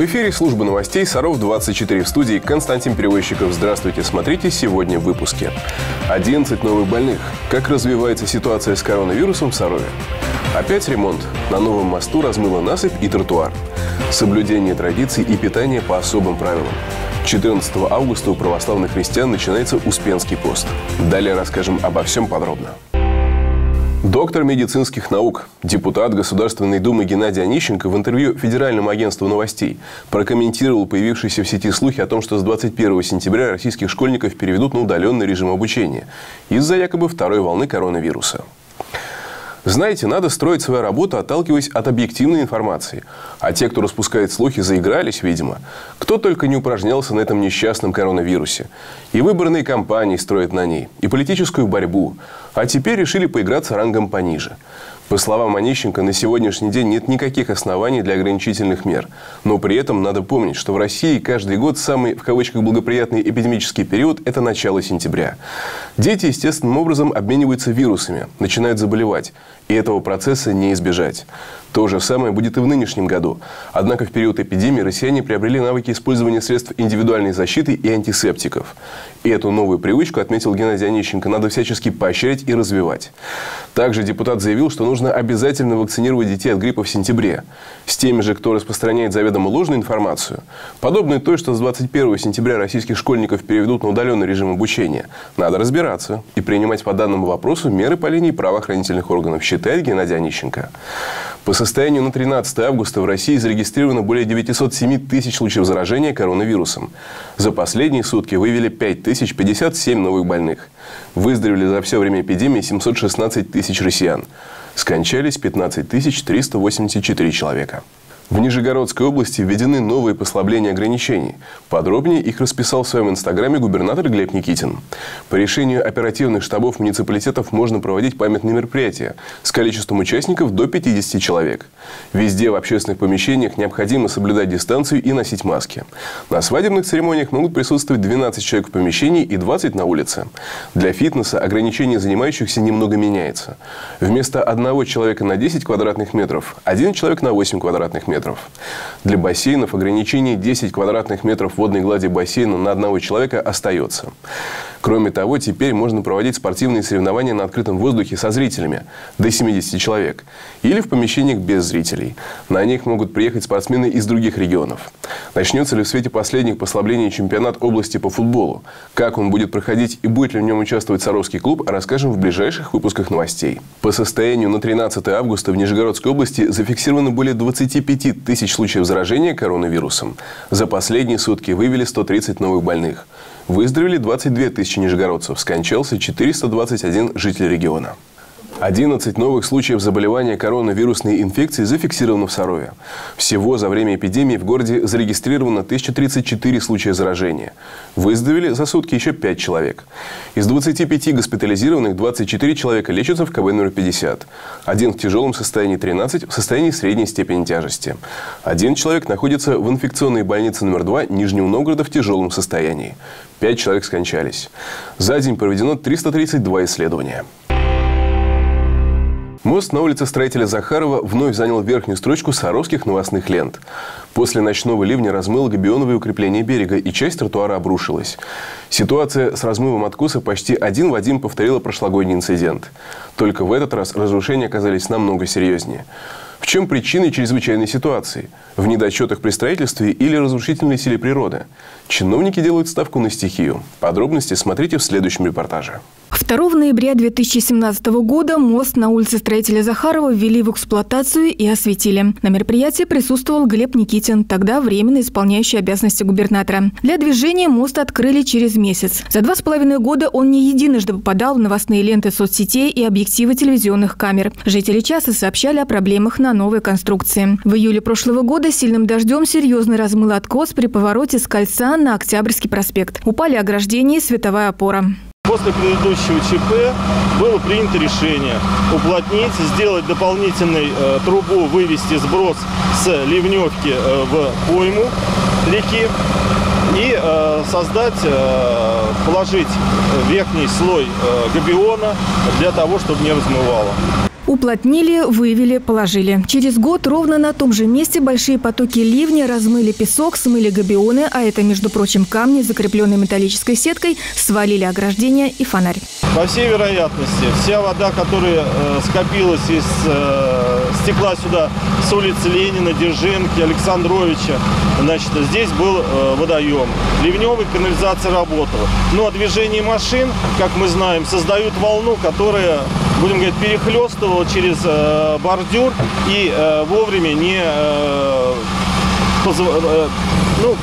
В эфире служба новостей Саров-24 в студии Константин Перевозчиков. Здравствуйте, смотрите сегодня в выпуске. 11 новых больных. Как развивается ситуация с коронавирусом в Сарове? Опять ремонт. На новом мосту размыло насыпь и тротуар. Соблюдение традиций и питание по особым правилам. 14 августа у православных христиан начинается Успенский пост. Далее расскажем обо всем подробно. Доктор медицинских наук, депутат Государственной Думы Геннадий Онищенко в интервью Федеральному агентству новостей прокомментировал появившиеся в сети слухи о том, что с 21 сентября российских школьников переведут на удаленный режим обучения из-за якобы второй волны коронавируса. Знаете, надо строить свою работу, отталкиваясь от объективной информации. А те, кто распускает слухи, заигрались, видимо. Кто только не упражнялся на этом несчастном коронавирусе. И выборные кампании строят на ней, и политическую борьбу. А теперь решили поиграться рангом пониже. По словам Онищенко, на сегодняшний день нет никаких оснований для ограничительных мер. Но при этом надо помнить, что в России каждый год самый, в кавычках, благоприятный эпидемический период – это начало сентября. Дети естественным образом обмениваются вирусами, начинают заболевать. И этого процесса не избежать. То же самое будет и в нынешнем году. Однако в период эпидемии россияне приобрели навыки использования средств индивидуальной защиты и антисептиков. И эту новую привычку, отметил Геннадий Онищенко, надо всячески поощрять и развивать. Также депутат заявил, что нужно обязательно вакцинировать детей от гриппа в сентябре. С теми же, кто распространяет заведомо ложную информацию, подобной той, что с 21 сентября российских школьников переведут на удаленный режим обучения, надо разбираться и принимать по данному вопросу меры по линии правоохранительных органов, считает Геннадий Онищенко. По состоянию на 13 августа в России зарегистрировано более 907 тысяч случаев заражения коронавирусом. За последние сутки вывели 5057 новых больных. Выздоровели за все время эпидемии 716 тысяч россиян. Скончались 15 384 человека. В Нижегородской области введены новые послабления ограничений. Подробнее их расписал в своем инстаграме губернатор Глеб Никитин. По решению оперативных штабов муниципалитетов можно проводить памятные мероприятия с количеством участников до 50 человек. Везде в общественных помещениях необходимо соблюдать дистанцию и носить маски. На свадебных церемониях могут присутствовать 12 человек в помещении и 20 на улице. Для фитнеса ограничение занимающихся немного меняется. Вместо одного человека на 10 квадратных метров – один человек на 8 квадратных метров метров. Для бассейнов ограничение 10 квадратных метров водной глади бассейна на одного человека остается. Кроме того, теперь можно проводить спортивные соревнования на открытом воздухе со зрителями до 70 человек или в помещениях без зрителей. На них могут приехать спортсмены из других регионов. Начнется ли в свете последних послаблений чемпионат области по футболу? Как он будет проходить и будет ли в нем участвовать Саровский клуб, расскажем в ближайших выпусках новостей. По состоянию на 13 августа в Нижегородской области зафиксировано более 25 тысяч случаев заражения коронавирусом. За последние сутки вывели 130 новых больных. Выздоровели 22 тысячи нижегородцев, скончался 421 житель региона. 11 новых случаев заболевания коронавирусной инфекцией зафиксировано в Сарове. Всего за время эпидемии в городе зарегистрировано 1034 случая заражения. Выздоровели за сутки еще 5 человек. Из 25 госпитализированных 24 человека лечатся в КБ номер 50. Один в тяжелом состоянии 13, в состоянии средней степени тяжести. Один человек находится в инфекционной больнице номер 2 Нижнего Новгорода в тяжелом состоянии. Пять человек скончались. За день проведено 332 исследования. Мост на улице строителя Захарова вновь занял верхнюю строчку саровских новостных лент. После ночного ливня размыло габионовое укрепление берега, и часть тротуара обрушилась. Ситуация с размывом откоса почти один в один повторила прошлогодний инцидент. Только в этот раз разрушения оказались намного серьезнее. В чем причины чрезвычайной ситуации? В недочетах при строительстве или разрушительной силе природы? Чиновники делают ставку на стихию. Подробности смотрите в следующем репортаже. 2 ноября 2017 года мост на улице строителя Захарова ввели в эксплуатацию и осветили. На мероприятии присутствовал Глеб Никитин, тогда временно исполняющий обязанности губернатора. Для движения мост открыли через месяц. За два с половиной года он не единожды попадал в новостные ленты соцсетей и объективы телевизионных камер. Жители часа сообщали о проблемах на новой конструкции. В июле прошлого года сильным дождем серьезно размыл откос при повороте с кольца на Октябрьский проспект. Упали ограждения и световая опора. После предыдущего ЧП было принято решение уплотнить, сделать дополнительную э, трубу, вывести сброс с ливневки э, в пойму реки и э, создать, э, положить верхний слой э, габиона для того, чтобы не размывало. Уплотнили, вывели, положили. Через год ровно на том же месте большие потоки ливня размыли песок, смыли габионы, а это, между прочим, камни, закрепленные металлической сеткой, свалили ограждение и фонарь. По всей вероятности, вся вода, которая э, скопилась из э, стекла сюда с улицы Ленина, Держинки, Александровича, значит, здесь был э, водоем. Ливневая канализация работала. Ну а движение машин, как мы знаем, создают волну, которая будем говорить, перехлестывал через э, бордюр и э, вовремя не э, позв... э, ну,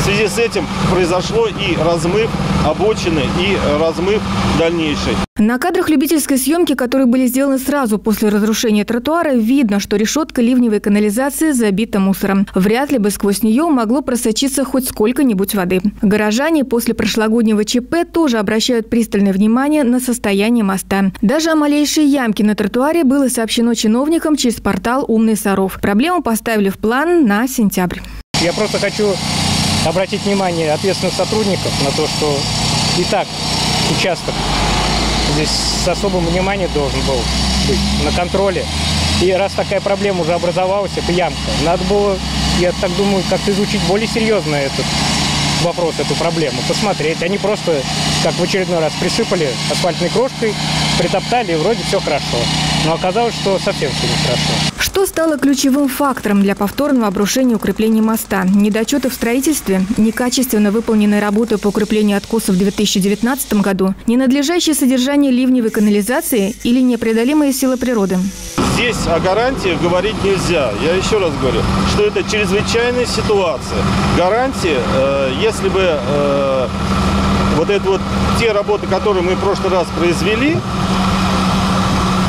в связи с этим произошло и размыв обочины, и размыв дальнейший. На кадрах любительской съемки, которые были сделаны сразу после разрушения тротуара, видно, что решетка ливневой канализации забита мусором. Вряд ли бы сквозь нее могло просочиться хоть сколько-нибудь воды. Горожане после прошлогоднего ЧП тоже обращают пристальное внимание на состояние моста. Даже о малейшей ямке на тротуаре было сообщено чиновникам через портал «Умный Саров». Проблему поставили в план на сентябрь. Я просто хочу обратить внимание ответственных сотрудников на то, что и так участок здесь с особым вниманием должен был быть на контроле. И раз такая проблема уже образовалась, это ямка, надо было, я так думаю, как-то изучить более серьезно этот вопрос, эту проблему, посмотреть. Они просто, как в очередной раз, присыпали асфальтной крошкой, притоптали, и вроде все хорошо. Но оказалось, что совсем все нехорошо. Что стало ключевым фактором для повторного обрушения укрепления моста? Недочеты в строительстве, некачественно выполненные работы по укреплению откосов в 2019 году, ненадлежащее содержание ливневой канализации или непреодолимые силы природы? Здесь о гарантии говорить нельзя. Я еще раз говорю, что это чрезвычайная ситуация. Гарантии, э, если бы э, вот это вот те работы, которые мы в прошлый раз произвели,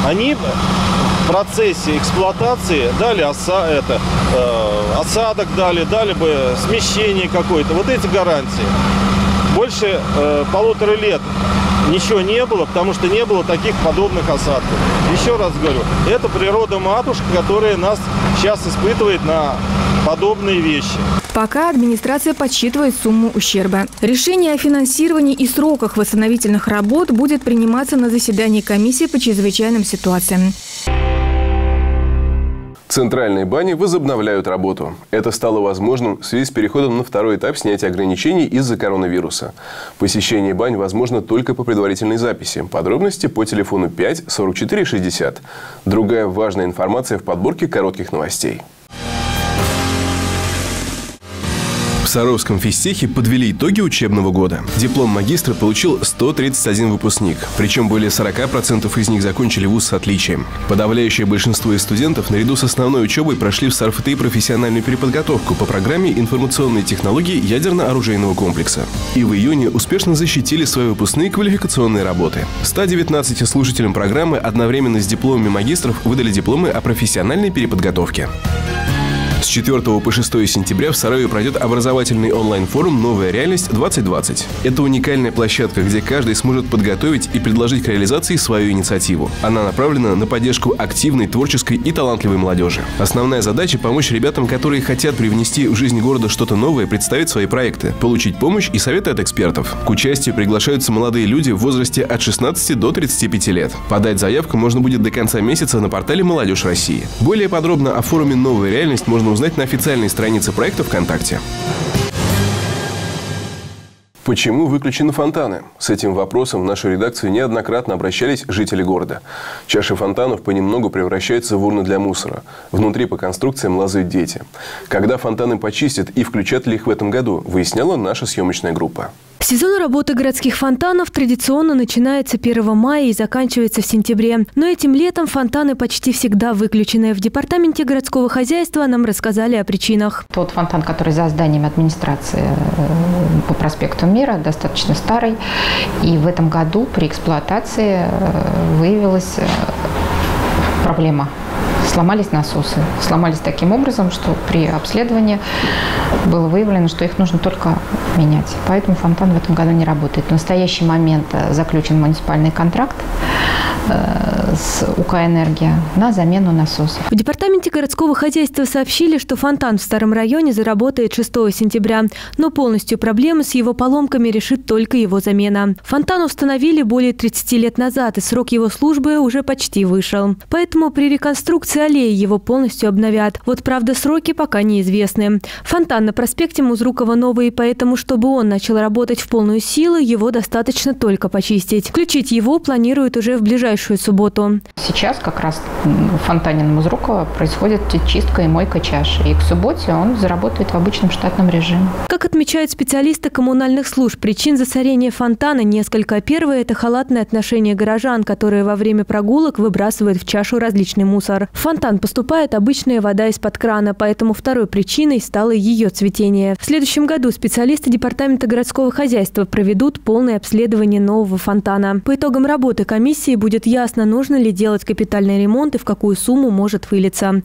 они в процессе эксплуатации дали оса, это, э, осадок, дали, дали бы смещение какое-то. Вот эти гарантии. Больше э, полутора лет ничего не было, потому что не было таких подобных осадков. Еще раз говорю, это природа-матушка, которая нас сейчас испытывает на подобные вещи. Пока администрация подсчитывает сумму ущерба. Решение о финансировании и сроках восстановительных работ будет приниматься на заседании комиссии по чрезвычайным ситуациям. Центральные бани возобновляют работу. Это стало возможным в связи с переходом на второй этап снятия ограничений из-за коронавируса. Посещение бань возможно только по предварительной записи. Подробности по телефону 5 44 60. Другая важная информация в подборке коротких новостей. Саровском физтехе подвели итоги учебного года. Диплом магистра получил 131 выпускник. Причем более 40% из них закончили вуз с отличием. Подавляющее большинство из студентов наряду с основной учебой прошли в СарФТИ профессиональную переподготовку по программе информационные технологии ядерно-оружейного комплекса. И в июне успешно защитили свои выпускные квалификационные работы. 119 слушателям программы одновременно с дипломами магистров выдали дипломы о профессиональной переподготовке. С 4 по 6 сентября в Сарове пройдет образовательный онлайн-форум «Новая реальность-2020». Это уникальная площадка, где каждый сможет подготовить и предложить к реализации свою инициативу. Она направлена на поддержку активной, творческой и талантливой молодежи. Основная задача – помочь ребятам, которые хотят привнести в жизнь города что-то новое, представить свои проекты, получить помощь и советы от экспертов. К участию приглашаются молодые люди в возрасте от 16 до 35 лет. Подать заявку можно будет до конца месяца на портале «Молодежь России». Более подробно о форуме «Новая реальность» можно можно узнать на официальной странице проекта ВКонтакте. Почему выключены фонтаны? С этим вопросом в нашу редакцию неоднократно обращались жители города. Чаши фонтанов понемногу превращаются в урны для мусора. Внутри по конструкциям лазают дети. Когда фонтаны почистят и включат ли их в этом году, выясняла наша съемочная группа. Сезон работы городских фонтанов традиционно начинается 1 мая и заканчивается в сентябре. Но этим летом фонтаны почти всегда выключены. В департаменте городского хозяйства нам рассказали о причинах. Тот фонтан, который за зданиями администрации э, по проспекту Мира, достаточно старый. И в этом году при эксплуатации э, выявилась э, проблема сломались насосы. Сломались таким образом, что при обследовании было выявлено, что их нужно только менять. Поэтому фонтан в этом году не работает. В настоящий момент э, заключен муниципальный контракт с УК «Энергия» на замену насосов. В департаменте городского хозяйства сообщили, что фонтан в старом районе заработает 6 сентября, но полностью проблемы с его поломками решит только его замена. Фонтан установили более 30 лет назад, и срок его службы уже почти вышел. Поэтому при реконструкции аллеи его полностью обновят. Вот правда сроки пока неизвестны. Фонтан на проспекте Музрукова новый, поэтому чтобы он начал работать в полную силу, его достаточно только почистить. Включить его планируют уже в ближайшую субботу. Сейчас как раз в фонтане на Музрукова происходит чистка и мойка чаши. И к субботе он заработает в обычном штатном режиме. Как отмечают специалисты коммунальных служб, причин засорения фонтана несколько. Первое – это халатное отношение горожан, которые во время прогулок выбрасывают в чашу различный мусор. В фонтан поступает обычная вода из-под крана, поэтому второй причиной стало ее цветение. В следующем году специалисты Департамента городского хозяйства проведут полное обследование нового фонтана. По итогам работы комиссии будет ясно, нужно ли делать капитальный ремонт и в какую сумму может вылиться.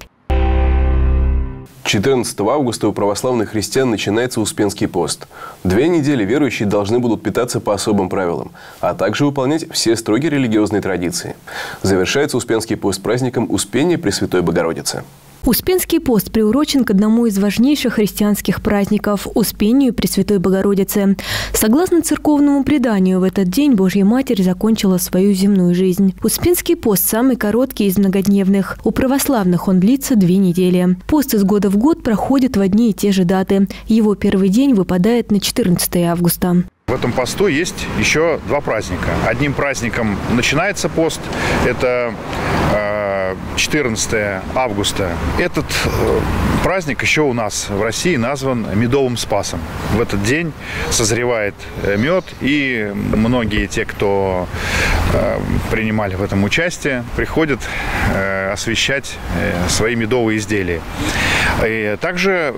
14 августа у православных христиан начинается Успенский пост. Две недели верующие должны будут питаться по особым правилам, а также выполнять все строгие религиозные традиции. Завершается Успенский пост праздником Успения Пресвятой Богородицы. Успенский пост приурочен к одному из важнейших христианских праздников – Успению Пресвятой Богородицы. Согласно церковному преданию, в этот день Божья Матерь закончила свою земную жизнь. Успенский пост – самый короткий из многодневных. У православных он длится две недели. Пост из года в год проходит в одни и те же даты. Его первый день выпадает на 14 августа. В этом посту есть еще два праздника. Одним праздником начинается пост. Это 14 августа. Этот э, праздник еще у нас в России назван Медовым Спасом. В этот день созревает э, мед, и многие те, кто э, принимали в этом участие, приходят освещать свои медовые изделия. И также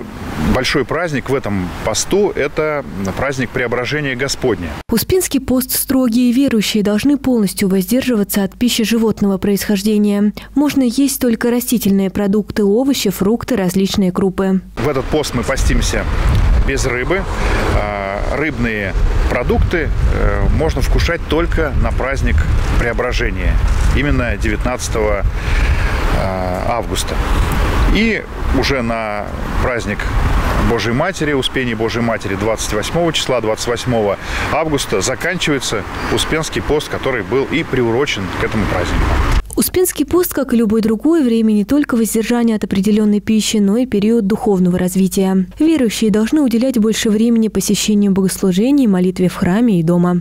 большой праздник в этом посту – это праздник Преображения Господня. Успенский пост строгие верующие должны полностью воздерживаться от пищи животного происхождения. Можно есть только растительные продукты, овощи, фрукты, различные крупы. В этот пост мы постимся без рыбы. А, рыбные продукты э, можно вкушать только на праздник Преображения, именно 19 а, августа. И уже на праздник Божьей Матери, Успение Божьей Матери 28 числа, 28 августа заканчивается Успенский пост, который был и приурочен к этому празднику. Успенский пост, как и любой другой, время не только воздержания от определенной пищи, но и период духовного развития. Верующие должны уделять больше времени посещению богослужений, молитве в храме и дома.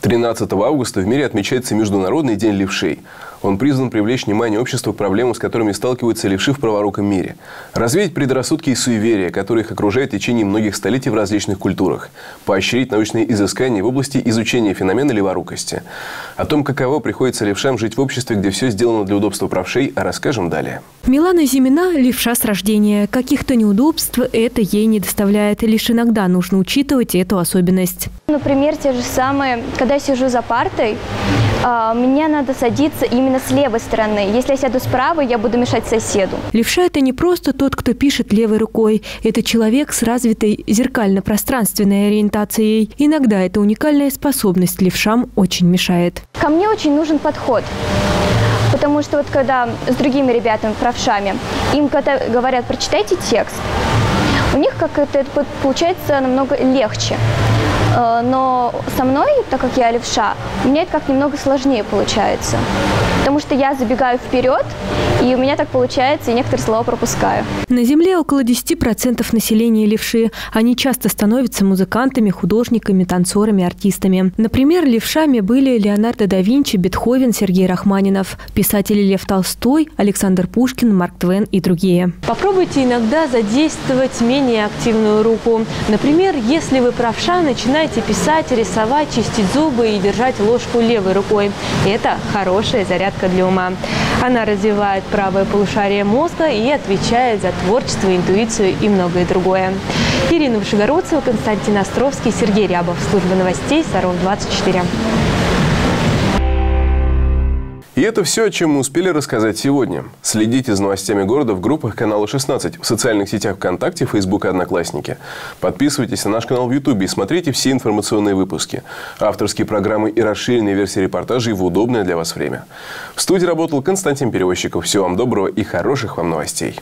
13 августа в мире отмечается Международный день левшей. Он призван привлечь внимание общества к проблемам, с которыми сталкиваются левши в праворуком мире. Развеять предрассудки и суеверия, которые их окружают в течение многих столетий в различных культурах. Поощрить научные изыскания в области изучения феномена леворукости. О том, каково приходится левшам жить в обществе, где все сделано для удобства правшей, расскажем далее. Милана Зимина – левша с рождения. Каких-то неудобств это ей не доставляет. Лишь иногда нужно учитывать эту особенность. Например, те же самые, когда я сижу за партой, мне надо садиться именно с левой стороны. Если я сяду справа, я буду мешать соседу. Левша – это не просто тот, кто пишет левой рукой. Это человек с развитой зеркально-пространственной ориентацией. Иногда эта уникальная способность левшам очень мешает. Ко мне очень нужен подход. Потому что вот когда с другими ребятами, правшами, им когда говорят, прочитайте текст, у них как это получается намного легче. Э, но со мной, так как я левша, меня это как немного сложнее получается. Потому что я забегаю вперед, и у меня так получается, и некоторые слова пропускаю. На Земле около 10% населения левши. Они часто становятся музыкантами, художниками, танцорами, артистами. Например, левшами были Леонардо да Винчи, Бетховен, Сергей Рахманинов, писатели Лев Толстой, Александр Пушкин, Марк Твен и другие. Попробуйте иногда задействовать менее активную руку. Например, если вы правша, начинаете писать, рисовать, чистить зубы и держать ложку левой рукой. Это хорошая зарядка для ума. Она развивает правое полушарие мозга и отвечает за творчество, интуицию и многое другое. Ирина Вышегородцева, Константин Островский, Сергей Рябов. Служба новостей Саров 24. И это все, о чем мы успели рассказать сегодня. Следите за новостями города в группах канала 16, в социальных сетях ВКонтакте, Фейсбук и Одноклассники. Подписывайтесь на наш канал в Ютубе и смотрите все информационные выпуски. Авторские программы и расширенные версии репортажей в удобное для вас время. В студии работал Константин Перевозчиков. Всего вам доброго и хороших вам новостей.